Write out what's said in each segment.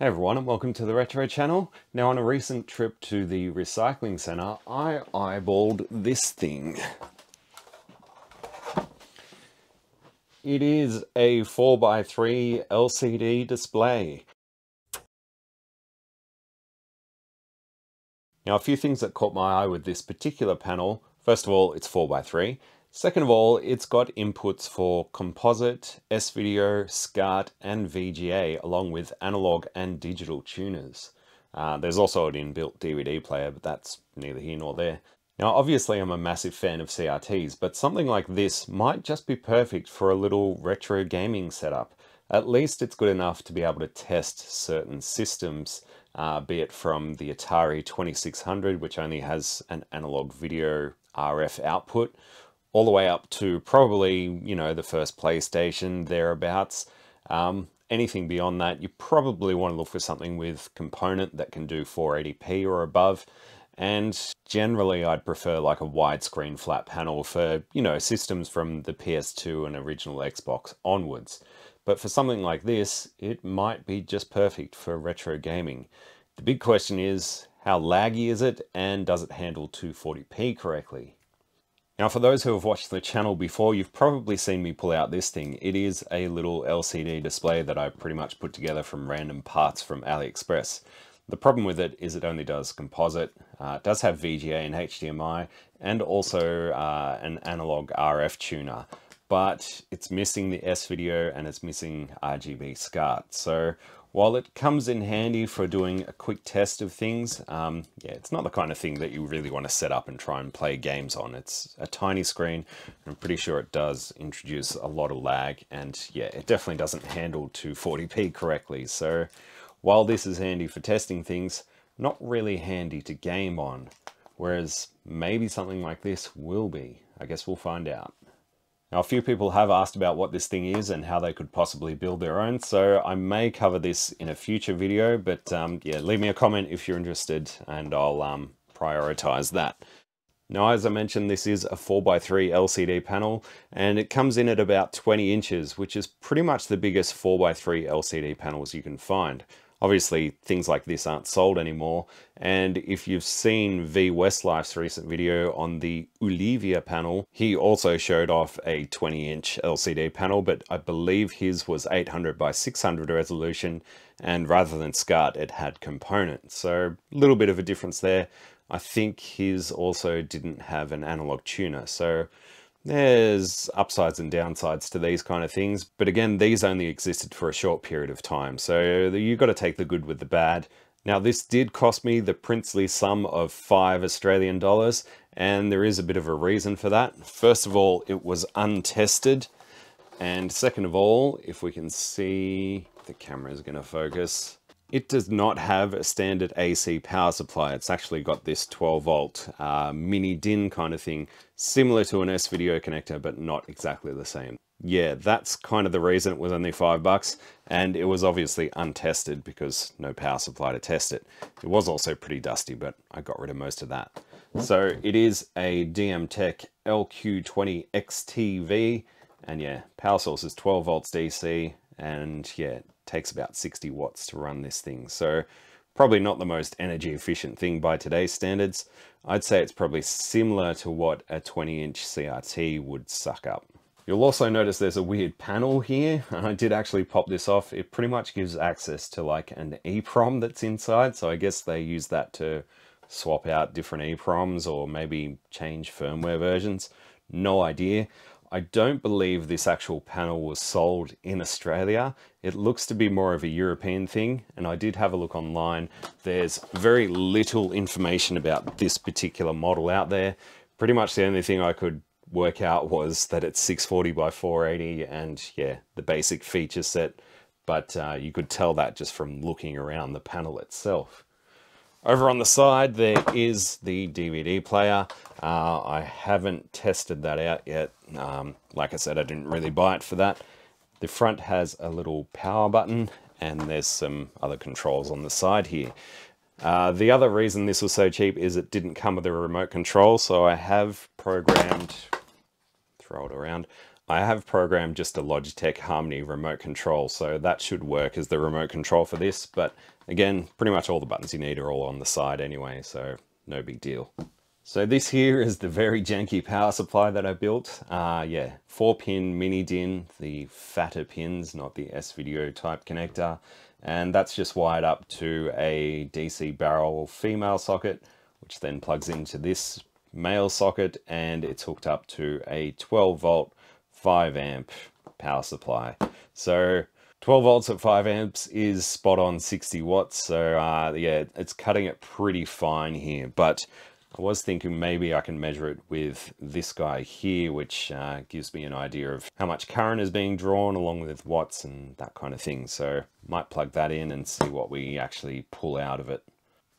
Hey everyone and welcome to the Retro Channel. Now on a recent trip to the recycling centre, I eyeballed this thing. It is a 4x3 LCD display. Now a few things that caught my eye with this particular panel. First of all, it's 4x3. Second of all, it's got inputs for composite, S-Video, SCART and VGA along with analog and digital tuners. Uh, there's also an inbuilt DVD player, but that's neither here nor there. Now obviously I'm a massive fan of CRTs, but something like this might just be perfect for a little retro gaming setup. At least it's good enough to be able to test certain systems, uh, be it from the Atari 2600, which only has an analog video RF output, all the way up to probably, you know, the first PlayStation, thereabouts. Um, anything beyond that, you probably want to look for something with component that can do 480p or above. And generally, I'd prefer like a widescreen flat panel for, you know, systems from the PS2 and original Xbox onwards. But for something like this, it might be just perfect for retro gaming. The big question is, how laggy is it and does it handle 240p correctly? Now for those who have watched the channel before, you've probably seen me pull out this thing. It is a little LCD display that I pretty much put together from random parts from AliExpress. The problem with it is it only does composite. Uh, it does have VGA and HDMI and also uh, an analog RF tuner, but it's missing the S-Video and it's missing RGB SCART. So while it comes in handy for doing a quick test of things, um, yeah, it's not the kind of thing that you really want to set up and try and play games on. It's a tiny screen. I'm pretty sure it does introduce a lot of lag and yeah, it definitely doesn't handle 240p correctly. So while this is handy for testing things, not really handy to game on. Whereas maybe something like this will be. I guess we'll find out. Now, a few people have asked about what this thing is and how they could possibly build their own, so I may cover this in a future video, but um, yeah, leave me a comment if you're interested and I'll um, prioritize that. Now, as I mentioned, this is a 4x3 LCD panel and it comes in at about 20 inches, which is pretty much the biggest 4x3 LCD panels you can find. Obviously, things like this aren't sold anymore. And if you've seen VWestlife's recent video on the Ölevia panel, he also showed off a 20 inch LCD panel, but I believe his was 800 by 600 resolution. And rather than SCART, it had components. So a little bit of a difference there. I think his also didn't have an analog tuner. So there's upsides and downsides to these kind of things, but again, these only existed for a short period of time, so you've got to take the good with the bad. Now, this did cost me the princely sum of five Australian dollars, and there is a bit of a reason for that. First of all, it was untested, and second of all, if we can see, the camera is going to focus, it does not have a standard AC power supply. It's actually got this 12 volt uh, mini DIN kind of thing, similar to an S-Video connector, but not exactly the same. Yeah, that's kind of the reason it was only five bucks, and it was obviously untested because no power supply to test it. It was also pretty dusty, but I got rid of most of that. So it is a DM-Tech LQ20XTV, and yeah, power source is 12 volts DC, and yeah, takes about 60 watts to run this thing. So probably not the most energy efficient thing by today's standards. I'd say it's probably similar to what a 20 inch CRT would suck up. You'll also notice there's a weird panel here, I did actually pop this off. It pretty much gives access to like an EEPROM that's inside, so I guess they use that to swap out different EEPROMs or maybe change firmware versions. No idea. I don't believe this actual panel was sold in Australia. It looks to be more of a European thing, and I did have a look online. There's very little information about this particular model out there. Pretty much the only thing I could work out was that it's 640 by 480 and yeah, the basic feature set, but uh, you could tell that just from looking around the panel itself. Over on the side, there is the DVD player. Uh, I haven't tested that out yet. Um, like I said, I didn't really buy it for that. The front has a little power button and there's some other controls on the side here. Uh, the other reason this was so cheap is it didn't come with a remote control, so I have programmed, throw it around, I have programmed just a Logitech Harmony remote control, so that should work as the remote control for this, but again, pretty much all the buttons you need are all on the side anyway, so no big deal. So this here is the very janky power supply that I built. Uh, yeah, 4-pin mini DIN, the fatter pins, not the S-Video type connector, and that's just wired up to a DC barrel female socket, which then plugs into this male socket, and it's hooked up to a 12 volt 5 amp power supply. So 12 volts at 5 amps is spot on 60 watts. So uh, yeah, it's cutting it pretty fine here. But I was thinking maybe I can measure it with this guy here, which uh, gives me an idea of how much current is being drawn along with watts and that kind of thing. So might plug that in and see what we actually pull out of it.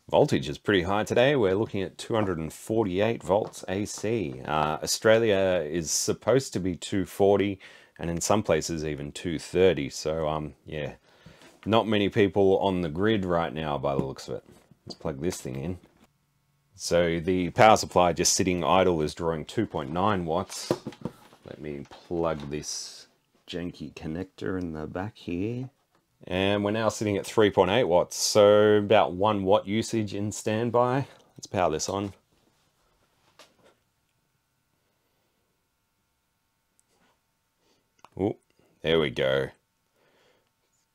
Voltage is pretty high today. We're looking at 248 volts AC. Uh, Australia is supposed to be 240 and in some places even 230. So um, yeah, not many people on the grid right now by the looks of it. Let's plug this thing in. So the power supply just sitting idle is drawing 2.9 watts. Let me plug this janky connector in the back here. And we're now sitting at 3.8 watts, so about 1 watt usage in standby. Let's power this on. Oh, there we go.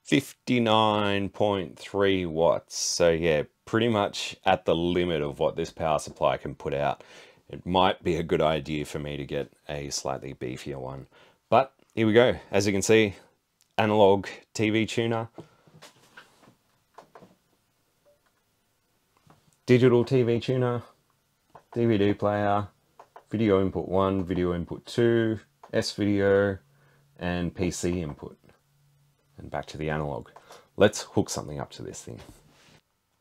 59.3 watts. So yeah, pretty much at the limit of what this power supply can put out. It might be a good idea for me to get a slightly beefier one. But here we go. As you can see, analog TV tuner, digital TV tuner, DVD player, video input 1, video input 2, S-video, and PC input. And back to the analog. Let's hook something up to this thing.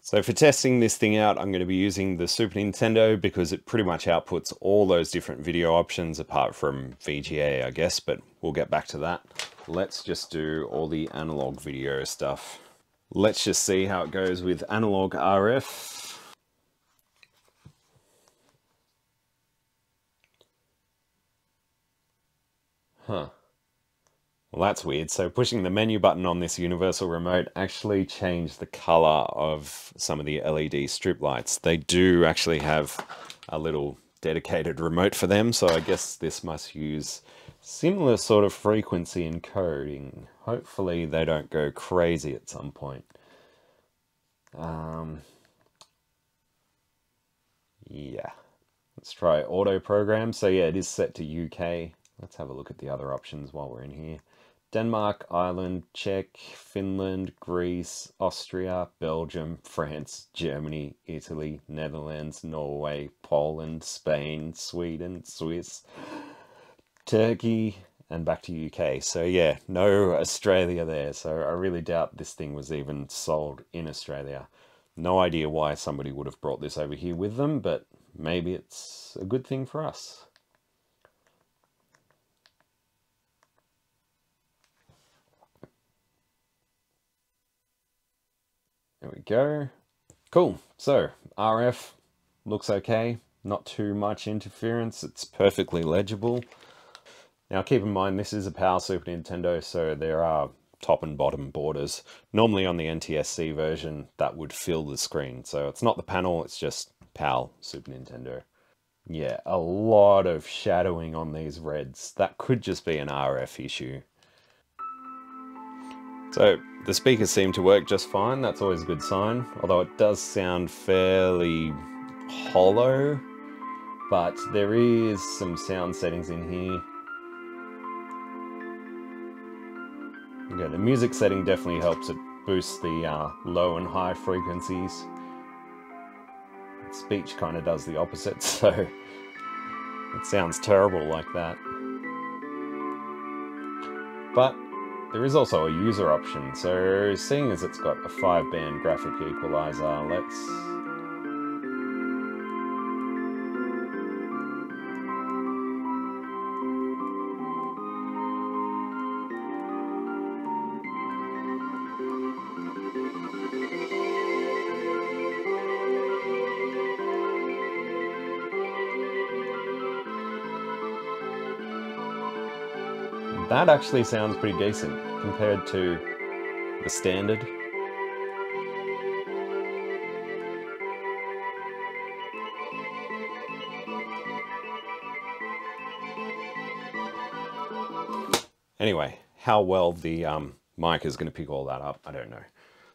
So for testing this thing out, I'm going to be using the Super Nintendo because it pretty much outputs all those different video options apart from VGA, I guess, but we'll get back to that. Let's just do all the analog video stuff. Let's just see how it goes with analog RF. Huh. Well, that's weird. So pushing the menu button on this universal remote actually changed the color of some of the LED strip lights. They do actually have a little dedicated remote for them, so I guess this must use similar sort of frequency encoding. Hopefully they don't go crazy at some point. Um, yeah, let's try auto program. So yeah, it is set to UK. Let's have a look at the other options while we're in here. Denmark, Ireland, Czech, Finland, Greece, Austria, Belgium, France, Germany, Italy, Netherlands, Norway, Poland, Spain, Sweden, Swiss, Turkey, and back to UK. So yeah, no Australia there. So I really doubt this thing was even sold in Australia. No idea why somebody would have brought this over here with them, but maybe it's a good thing for us. Go. Cool. So RF looks okay. Not too much interference. It's perfectly legible. Now keep in mind this is a PAL Super Nintendo, so there are top and bottom borders. Normally on the NTSC version, that would fill the screen. So it's not the panel, it's just PAL Super Nintendo. Yeah, a lot of shadowing on these reds. That could just be an RF issue. So the speakers seem to work just fine, that's always a good sign, although it does sound fairly hollow, but there is some sound settings in here. Okay, the music setting definitely helps it boost the uh, low and high frequencies. Speech kind of does the opposite, so it sounds terrible like that. But there is also a user option, so seeing as it's got a 5-band graphic equalizer, let's that actually sounds pretty decent compared to the standard. Anyway, how well the um, mic is going to pick all that up, I don't know.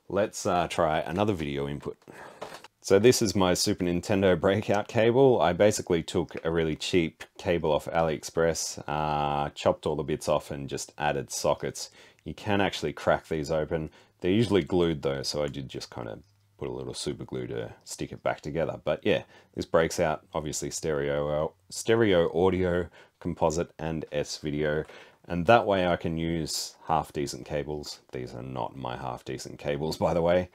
Let's uh, try another video input. So this is my Super Nintendo breakout cable. I basically took a really cheap cable off AliExpress, uh, chopped all the bits off and just added sockets. You can actually crack these open. They're usually glued though, so I did just kind of put a little super glue to stick it back together. But yeah, this breaks out obviously stereo, stereo audio, composite and S-video. And that way I can use half decent cables. These are not my half decent cables, by the way,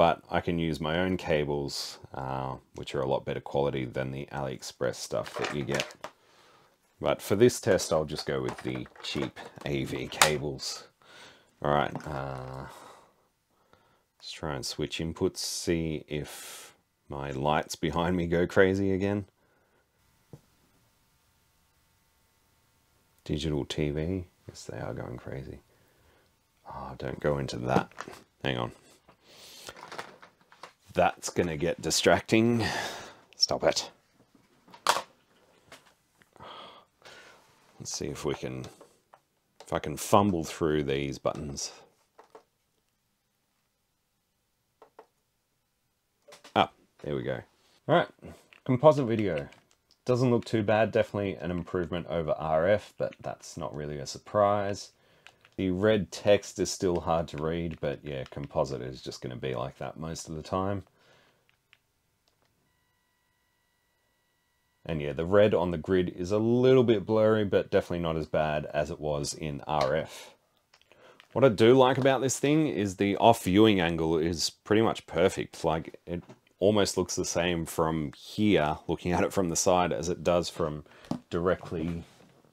but I can use my own cables, uh, which are a lot better quality than the AliExpress stuff that you get. But for this test, I'll just go with the cheap AV cables. All right, uh, let's try and switch inputs, see if my lights behind me go crazy again. digital TV. Yes, they are going crazy. Oh, don't go into that. Hang on. That's to get distracting. Stop it. Let's see if we can, if I can fumble through these buttons. Ah, there we go. All right, composite video. Doesn't look too bad, definitely an improvement over RF, but that's not really a surprise. The red text is still hard to read, but yeah, composite is just going to be like that most of the time. And yeah, the red on the grid is a little bit blurry, but definitely not as bad as it was in RF. What I do like about this thing is the off viewing angle is pretty much perfect. Like it almost looks the same from here, looking at it from the side, as it does from directly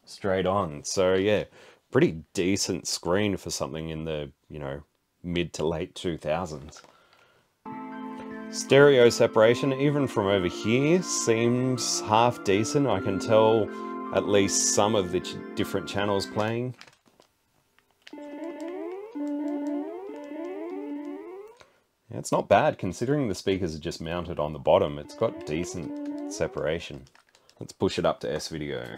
straight on. So yeah, pretty decent screen for something in the, you know, mid to late 2000s. Stereo separation, even from over here, seems half decent. I can tell at least some of the different channels playing. Yeah, it's not bad considering the speakers are just mounted on the bottom. It's got decent separation. Let's push it up to S-Video.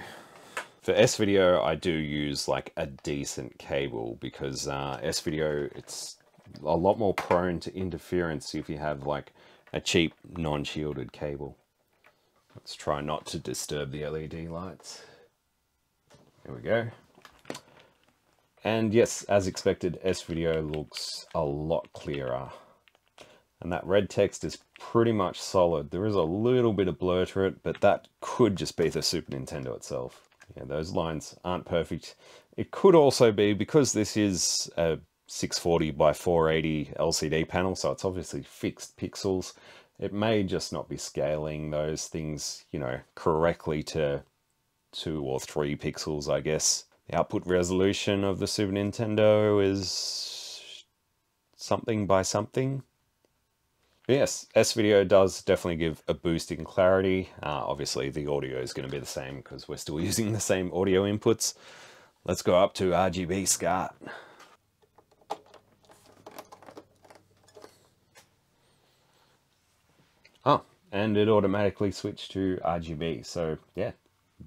For S-Video, I do use like a decent cable because uh, S-Video, it's a lot more prone to interference if you have like a cheap non-shielded cable. Let's try not to disturb the LED lights. There we go. And yes, as expected, S-Video looks a lot clearer. And that red text is pretty much solid. There is a little bit of blur to it, but that could just be the Super Nintendo itself. Yeah, those lines aren't perfect. It could also be, because this is a 640 by 480 LCD panel, so it's obviously fixed pixels, it may just not be scaling those things, you know, correctly to two or three pixels, I guess. The output resolution of the Super Nintendo is something by something yes, S-Video does definitely give a boost in clarity. Uh, obviously, the audio is going to be the same because we're still using the same audio inputs. Let's go up to RGB SCART. Oh, and it automatically switched to RGB. So yeah,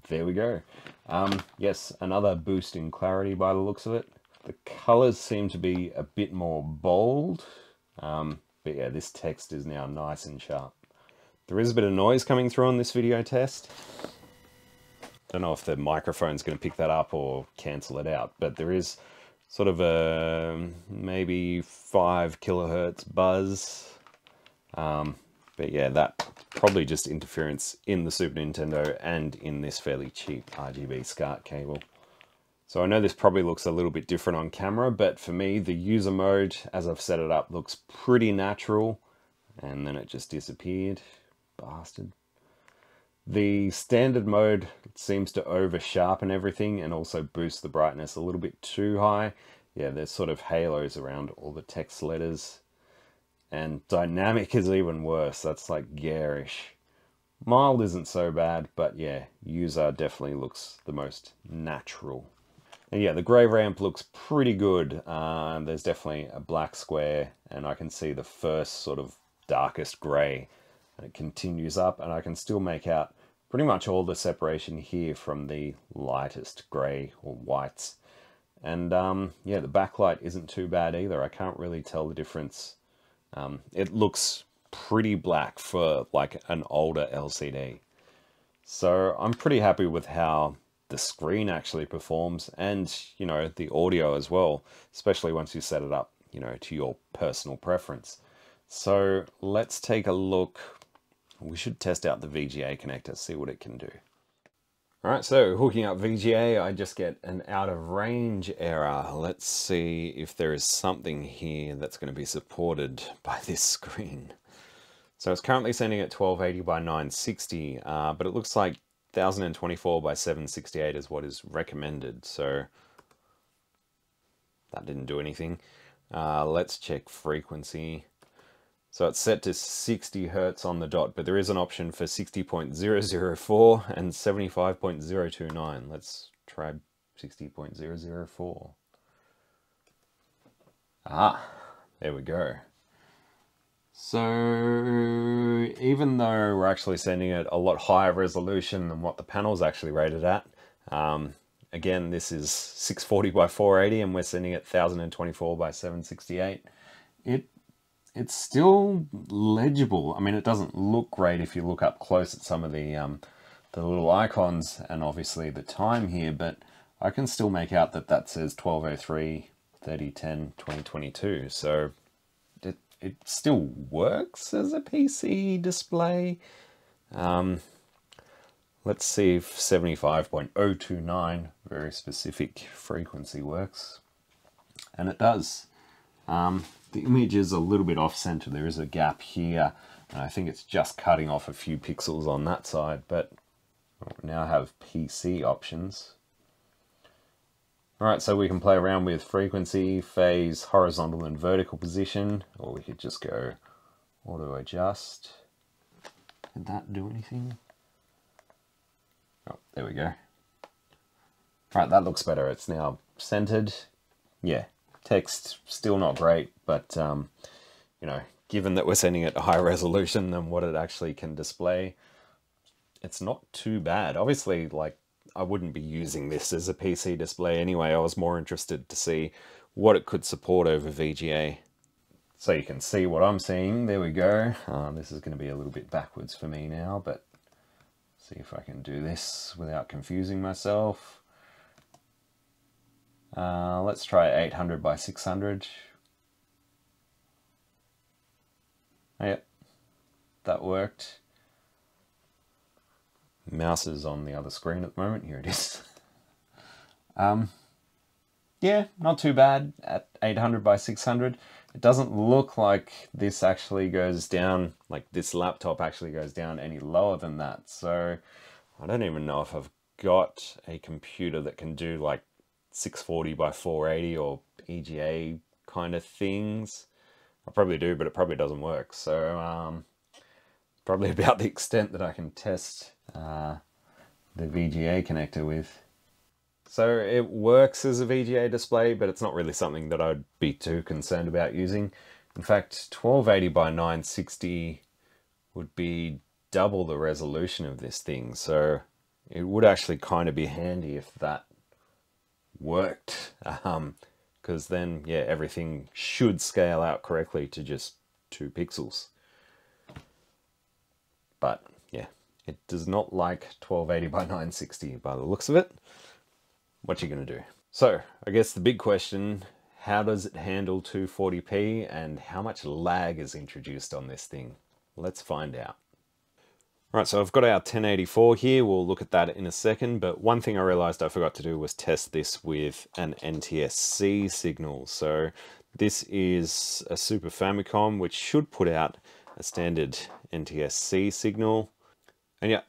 there we go. Um, yes, another boost in clarity by the looks of it. The colors seem to be a bit more bold. Um, but yeah, this text is now nice and sharp. There is a bit of noise coming through on this video test. Don't know if the microphone's going to pick that up or cancel it out, but there is sort of a maybe 5 kilohertz buzz. Um, but yeah, that probably just interference in the Super Nintendo and in this fairly cheap RGB SCART cable. So I know this probably looks a little bit different on camera, but for me, the user mode, as I've set it up, looks pretty natural. And then it just disappeared. Bastard. The standard mode seems to over sharpen everything and also boost the brightness a little bit too high. Yeah, there's sort of halos around all the text letters. And dynamic is even worse. That's like garish. Mild isn't so bad, but yeah, user definitely looks the most natural. And yeah, the grey ramp looks pretty good. Uh, there's definitely a black square and I can see the first sort of darkest grey. And it continues up and I can still make out pretty much all the separation here from the lightest grey or whites. And um, yeah, the backlight isn't too bad either. I can't really tell the difference. Um, it looks pretty black for like an older LCD. So I'm pretty happy with how the screen actually performs and, you know, the audio as well, especially once you set it up, you know, to your personal preference. So let's take a look. We should test out the VGA connector, see what it can do. All right, so hooking up VGA, I just get an out of range error. Let's see if there is something here that's going to be supported by this screen. So it's currently sending at 1280 by 960, uh, but it looks like 1024 by 768 is what is recommended. So that didn't do anything. Uh, let's check frequency. So it's set to 60 hertz on the dot, but there is an option for 60.004 and 75.029. Let's try 60.004. Ah, there we go. So even though we're actually sending it a lot higher resolution than what the panel is actually rated at, um, again, this is 640 by 480 and we're sending it 1024 by 768. It it's still legible. I mean, it doesn't look great if you look up close at some of the um, the little icons and obviously the time here, but I can still make out that that says 1203, 3010, 2022. So it still works as a PC display. Um, let's see if 75.029, very specific frequency works. And it does. Um, the image is a little bit off center. There is a gap here, and I think it's just cutting off a few pixels on that side, but now have PC options. All right, so we can play around with frequency, phase, horizontal and vertical position, or we could just go auto adjust. Did that do anything? Oh, there we go. Right, that looks better. It's now centered. Yeah, Text still not great, but um, you know, given that we're sending it a higher resolution than what it actually can display, it's not too bad. Obviously, like I wouldn't be using this as a PC display anyway. I was more interested to see what it could support over VGA. So you can see what I'm seeing. There we go. Um, this is going to be a little bit backwards for me now, but see if I can do this without confusing myself. Uh, let's try 800 by 600. Yep, that worked. Mouse is on the other screen at the moment. Here it is. um, yeah, not too bad at 800 by 600. It doesn't look like this actually goes down, like this laptop actually goes down any lower than that. So I don't even know if I've got a computer that can do like 640 by 480 or EGA kind of things. I probably do, but it probably doesn't work. So um, probably about the extent that I can test uh, the VGA connector with. So it works as a VGA display, but it's not really something that I'd be too concerned about using. In fact, 1280 by 960 would be double the resolution of this thing. So it would actually kind of be handy if that worked Um, because then yeah everything should scale out correctly to just two pixels but it does not like 1280 by 960 by the looks of it what are you gonna do so I guess the big question how does it handle 240p and how much lag is introduced on this thing let's find out Right, so I've got our 1084 here. We'll look at that in a second, but one thing I realized I forgot to do was test this with an NTSC signal. So this is a Super Famicom, which should put out a standard NTSC signal. And yeah,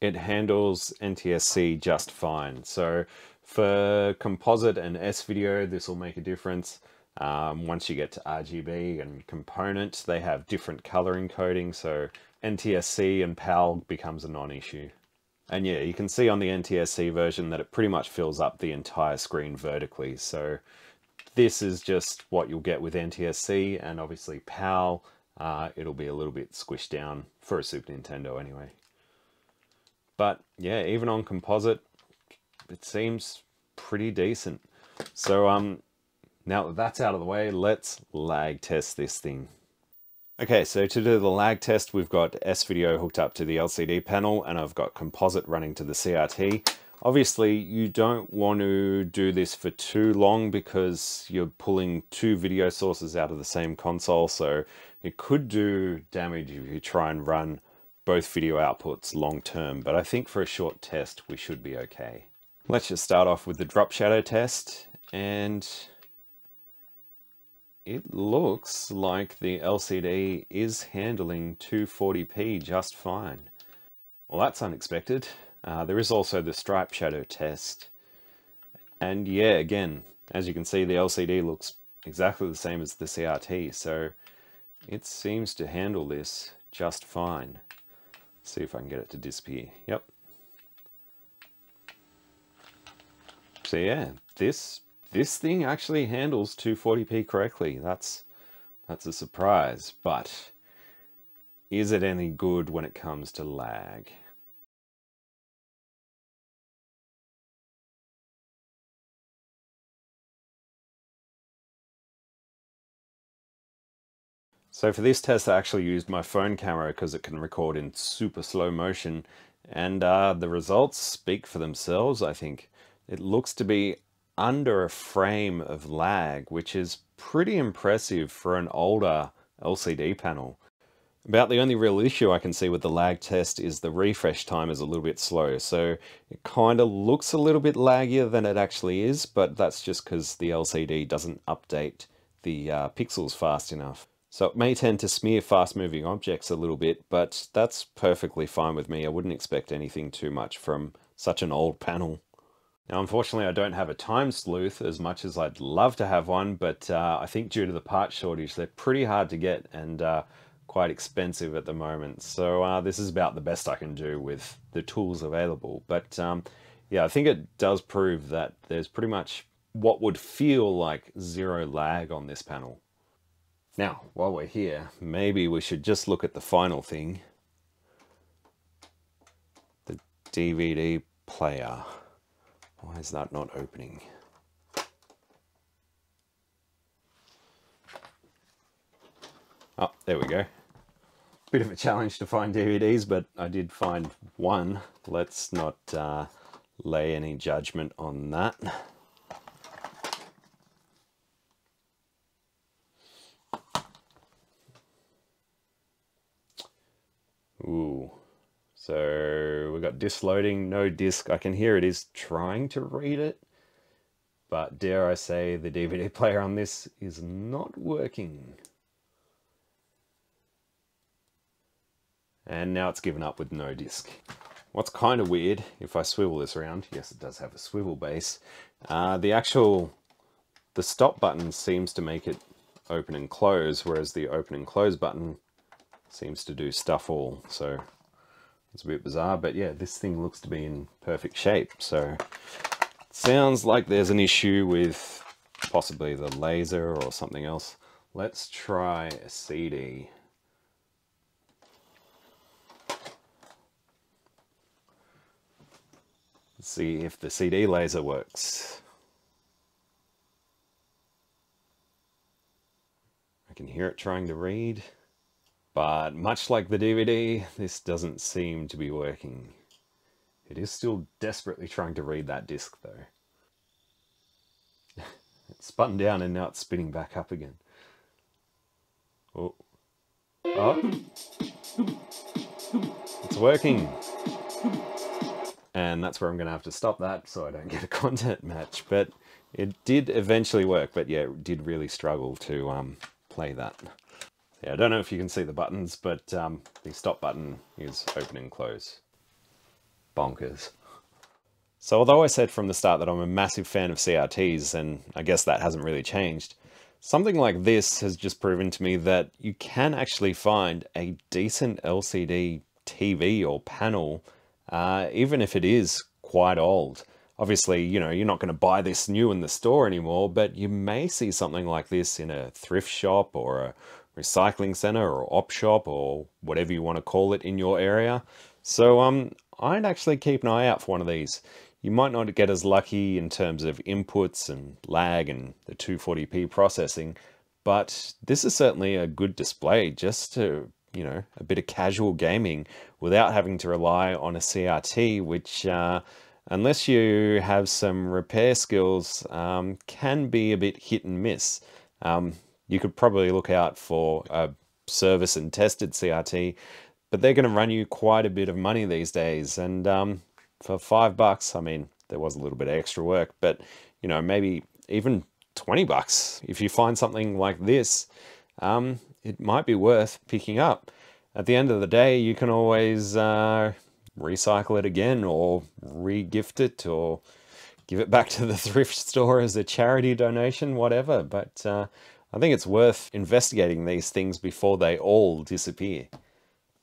it handles NTSC just fine. So for composite and S-video, this will make a difference. Um, once you get to RGB and component, they have different color encoding. So NTSC and PAL becomes a non-issue. And yeah, you can see on the NTSC version that it pretty much fills up the entire screen vertically. So this is just what you'll get with NTSC and obviously PAL, uh, it'll be a little bit squished down for a Super Nintendo anyway. But yeah, even on composite, it seems pretty decent. So um, now that that's out of the way, let's lag test this thing. Okay, so to do the lag test, we've got S-Video hooked up to the LCD panel and I've got composite running to the CRT. Obviously, you don't want to do this for too long because you're pulling two video sources out of the same console, so it could do damage if you try and run both video outputs long term, but I think for a short test, we should be okay. Let's just start off with the drop shadow test, and it looks like the LCD is handling 240p just fine. Well, that's unexpected. Uh, there is also the stripe shadow test. And yeah, again, as you can see, the LCD looks exactly the same as the CRT, so it seems to handle this just fine. See if I can get it to disappear. Yep. So yeah, this this thing actually handles 240p correctly. That's that's a surprise, but is it any good when it comes to lag? So for this test I actually used my phone camera because it can record in super slow motion and uh, the results speak for themselves I think. It looks to be under a frame of lag, which is pretty impressive for an older LCD panel. About the only real issue I can see with the lag test is the refresh time is a little bit slow, so it kind of looks a little bit laggier than it actually is, but that's just because the LCD doesn't update the uh, pixels fast enough. So it may tend to smear fast moving objects a little bit, but that's perfectly fine with me. I wouldn't expect anything too much from such an old panel. Now, unfortunately, I don't have a time sleuth as much as I'd love to have one, but uh, I think due to the part shortage, they're pretty hard to get and uh, quite expensive at the moment. So uh, this is about the best I can do with the tools available. But um, yeah, I think it does prove that there's pretty much what would feel like zero lag on this panel. Now, while we're here, maybe we should just look at the final thing. The DVD player. Why is that not opening? Oh, there we go. Bit of a challenge to find DVDs, but I did find one. Let's not uh, lay any judgment on that. Ooh, so we've got disk loading, no disk. I can hear it is trying to read it, but dare I say the DVD player on this is not working. And now it's given up with no disk. What's kind of weird, if I swivel this around, yes it does have a swivel base, uh, the actual, the stop button seems to make it open and close, whereas the open and close button seems to do stuff all. So it's a bit bizarre, but yeah, this thing looks to be in perfect shape. So sounds like there's an issue with possibly the laser or something else. Let's try a CD. Let's see if the CD laser works. I can hear it trying to read. But much like the DVD, this doesn't seem to be working. It is still desperately trying to read that disc though. it's spun down and now it's spinning back up again. Oh. Oh. It's working. And that's where I'm going to have to stop that so I don't get a content match. But it did eventually work, but yeah, it did really struggle to um, play that. Yeah, I don't know if you can see the buttons, but um, the stop button is open and close. Bonkers. So although I said from the start that I'm a massive fan of CRTs, and I guess that hasn't really changed, something like this has just proven to me that you can actually find a decent LCD TV or panel uh, even if it is quite old. Obviously, you know, you're not going to buy this new in the store anymore, but you may see something like this in a thrift shop or a recycling center or op shop or whatever you want to call it in your area. So um, I'd actually keep an eye out for one of these. You might not get as lucky in terms of inputs and lag and the 240p processing, but this is certainly a good display just to, you know, a bit of casual gaming without having to rely on a CRT, which, uh, unless you have some repair skills, um, can be a bit hit and miss. Um, you could probably look out for a service and tested CRT, but they're going to run you quite a bit of money these days. And um, for five bucks, I mean, there was a little bit of extra work, but you know, maybe even 20 bucks. If you find something like this, um, it might be worth picking up. At the end of the day, you can always uh, recycle it again or re-gift it or give it back to the thrift store as a charity donation, whatever. But uh, I think it's worth investigating these things before they all disappear.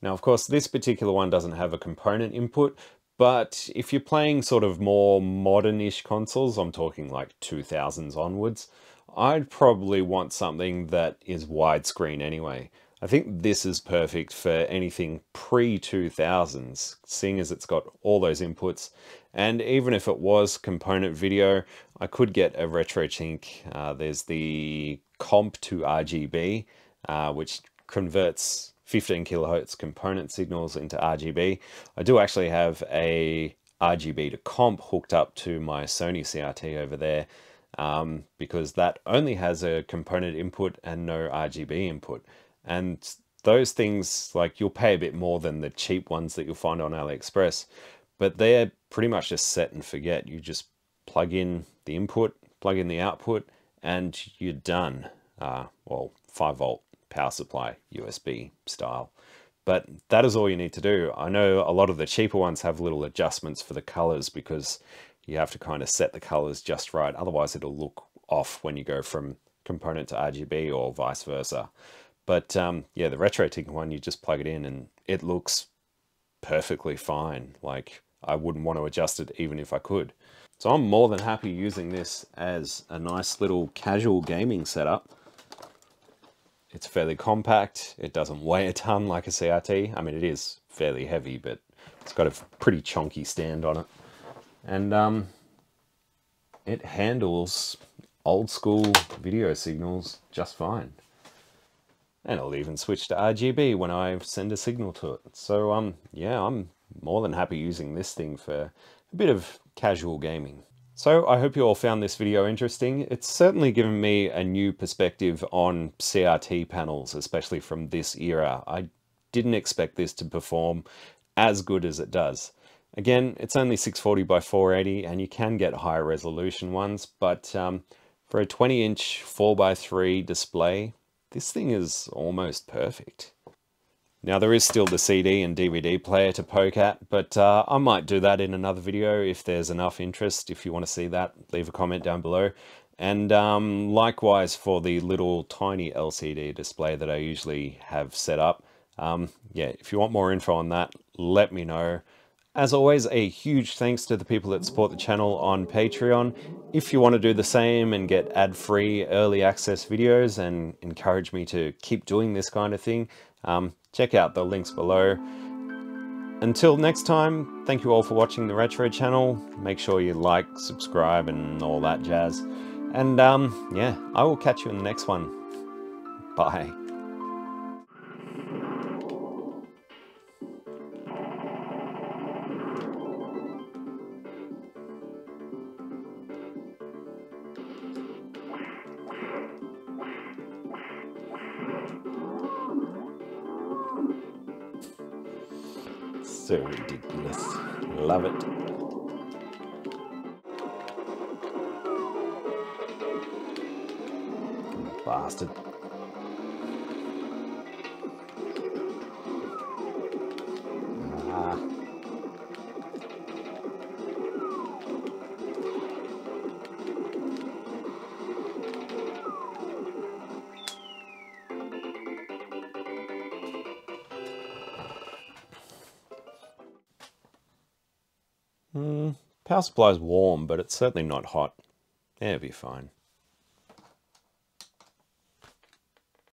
Now, of course, this particular one doesn't have a component input, but if you're playing sort of more modern-ish consoles, I'm talking like 2000s onwards, I'd probably want something that is widescreen anyway. I think this is perfect for anything pre-2000s, seeing as it's got all those inputs. And even if it was component video, I could get a RetroTink. Uh, there's the comp to RGB, uh, which converts 15 kilohertz component signals into RGB. I do actually have a RGB to comp hooked up to my Sony CRT over there um, because that only has a component input and no RGB input. And those things, like you'll pay a bit more than the cheap ones that you'll find on AliExpress, but they're pretty much just set and forget. You just plug in the input, plug in the output, and you're done. Uh, well, 5 volt power supply, USB style. But that is all you need to do. I know a lot of the cheaper ones have little adjustments for the colors because you have to kind of set the colors just right. Otherwise it'll look off when you go from component to RGB or vice versa. But um, yeah, the RetroTink one, you just plug it in and it looks perfectly fine. Like I wouldn't want to adjust it even if I could. So I'm more than happy using this as a nice little casual gaming setup. It's fairly compact. It doesn't weigh a ton like a CRT. I mean, it is fairly heavy, but it's got a pretty chunky stand on it. And um, it handles old school video signals just fine. And I'll even switch to RGB when I send a signal to it. So um, yeah, I'm more than happy using this thing for a bit of casual gaming. So I hope you all found this video interesting. It's certainly given me a new perspective on CRT panels, especially from this era. I didn't expect this to perform as good as it does. Again, it's only 640 by 480 and you can get higher resolution ones, but um, for a 20 inch 4x3 display, this thing is almost perfect. Now there is still the CD and DVD player to poke at, but uh, I might do that in another video if there's enough interest. If you want to see that, leave a comment down below. And um, likewise for the little tiny LCD display that I usually have set up. Um, yeah, if you want more info on that, let me know. As always, a huge thanks to the people that support the channel on Patreon. If you want to do the same and get ad-free early access videos and encourage me to keep doing this kind of thing, um, check out the links below. Until next time, thank you all for watching the Retro channel. Make sure you like, subscribe, and all that jazz. And um, yeah, I will catch you in the next one. Bye. So ridiculous. Love it. Bastard. Power supply is warm, but it's certainly not hot. It'll be fine.